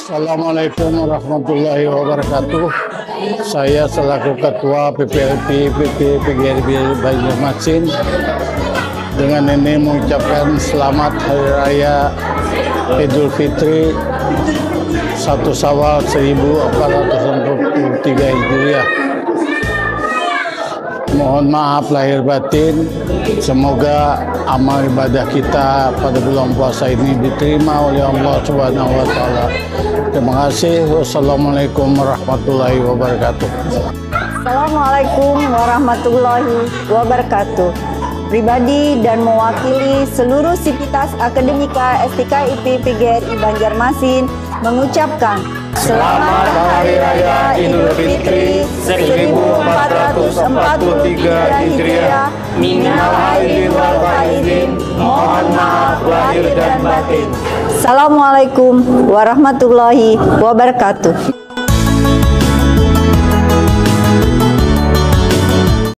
Assalamualaikum warahmatullahi wabarakatuh. Saya selaku Ketua PPLP PP PGRB Banjarmasin Dengan ini mengucapkan selamat Hari Raya Idul Fitri satu Sawal 1443 Hijriah. Mohon maaf lahir batin. Semoga amal ibadah kita pada bulan puasa ini diterima oleh Allah Subhanahu wa taala. Terima kasih. Wassalamualaikum warahmatullahi wabarakatuh. Assalamualaikum warahmatullahi wabarakatuh. Pribadi dan mewakili seluruh sivitas akademika STKIP PGRI Banjarmasin mengucapkan Selamat Hari Raya Idul Fitri 1443 Hijriah. Minal aidin wal faizin. Mohon maaf lahir dan batin. Assalamualaikum warahmatullahi wabarakatuh.